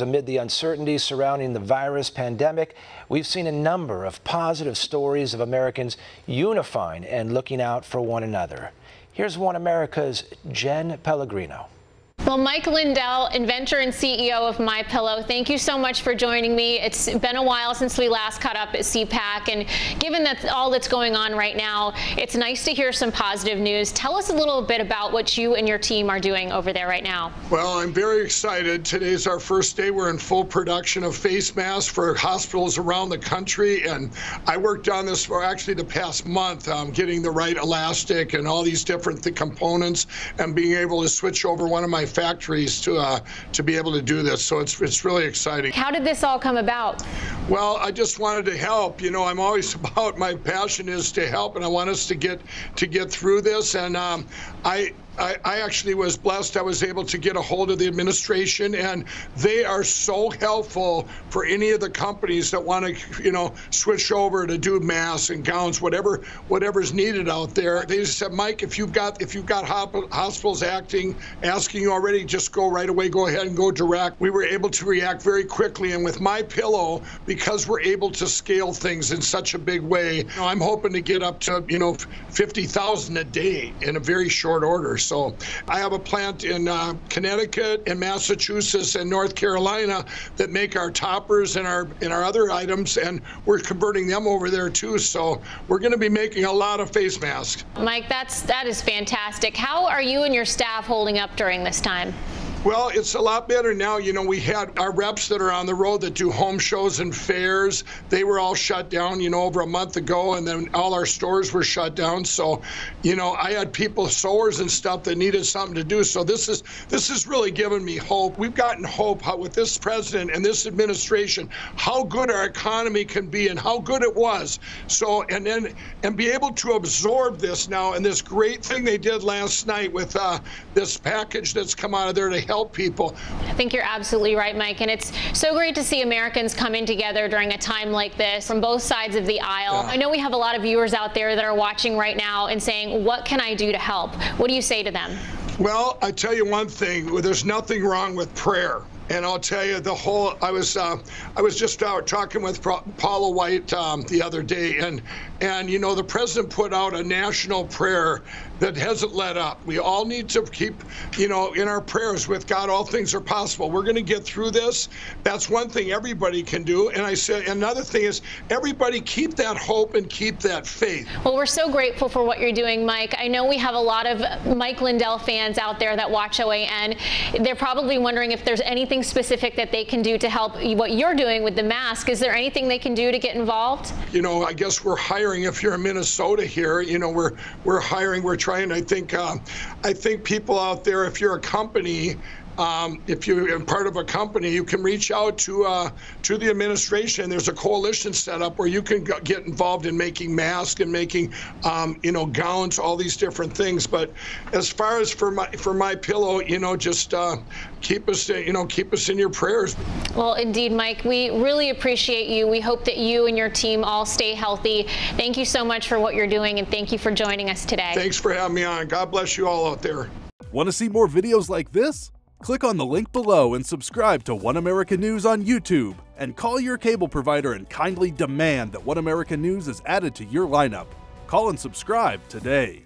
Amid the uncertainty surrounding the virus pandemic, we've seen a number of positive stories of Americans unifying and looking out for one another. Here's One America's Jenn Pellegrino. Well, Mike Lindell, inventor and CEO of My Pillow, thank you so much for joining me. It's been a while since we last caught up at CPAC, and given that all that's going on right now, it's nice to hear some positive news. Tell us a little bit about what you and your team are doing over there right now. Well, I'm very excited. Today's our first day. We're in full production of face masks for hospitals around the country, and I worked on this for actually the past month, um, getting the right elastic and all these different th components, and being able to switch over one of my factories to uh, to be able to do this. So it's it's really exciting. How did this all come about? Well, I just wanted to help. You know, I'm always about my passion is to help, and I want us to get to get through this. And um, I I, I, actually was blessed. I was able to get a hold of the administration, and they are so helpful for any of the companies that want to, you know, switch over to do masks and gowns, whatever whatever's needed out there. They just said, Mike, if you've got if you've got hospitals acting, asking you already, just go right away. Go ahead and go direct. We were able to react very quickly, and with my pillow, because we're able to scale things in such a big way, you know, I'm hoping to get up to you know 50,000 a day in a very short order. So I have a plant in uh, Connecticut and Massachusetts and North Carolina that make our toppers and our and our other items, and we're converting them over there too. So we're going to be making a lot of face masks. Mike, that's that is fantastic. How are you and your staff holding up during this time? Well, it's a lot better now. You know, we had our reps that are on the road that do home shows and fairs. They were all shut down, you know, over a month ago, and then all our stores were shut down. So, you know, I had people, sewers and stuff, that needed something to do. So this is this is really giving me hope. We've gotten hope how, with this president and this administration, how good our economy can be and how good it was. So, and then and be able to absorb this now and this great thing they did last night with uh, this package that's come out of there to help people. I think you're absolutely right, Mike. And it's so great to see Americans coming together during a time like this from both sides of the aisle. Yeah. I know we have a lot of viewers out there that are watching right now and saying, what can I do to help? What do you say to them? Well, I tell you one thing, there's nothing wrong with prayer. And I'll tell you, the whole I was uh, I was just out talking with Paula White um, the other day, and and you know the president put out a national prayer that hasn't let up. We all need to keep, you know, in our prayers with God, all things are possible. We're going to get through this. That's one thing everybody can do. And I said, another thing is everybody keep that hope and keep that faith. Well, we're so grateful for what you're doing, Mike. I know we have a lot of Mike Lindell fans out there that watch OAN. They're probably wondering if there's anything specific that they can do to help what you're doing with the mask. Is there anything they can do to get involved? You know, I guess we're hiring. If you're in Minnesota here, you know, we're we're hiring. We're trying. I think uh, I think people out there, if you're a company um, if you're part of a company, you can reach out to uh, to the administration. There's a coalition set up where you can get involved in making masks and making, um, you know, gowns, all these different things. But as far as for my for my pillow, you know, just uh, keep us, you know, keep us in your prayers. Well, indeed, Mike, we really appreciate you. We hope that you and your team all stay healthy. Thank you so much for what you're doing, and thank you for joining us today. Thanks for having me on. God bless you all out there. Want to see more videos like this? Click on the link below and subscribe to One America News on YouTube. And call your cable provider and kindly demand that One America News is added to your lineup. Call and subscribe today.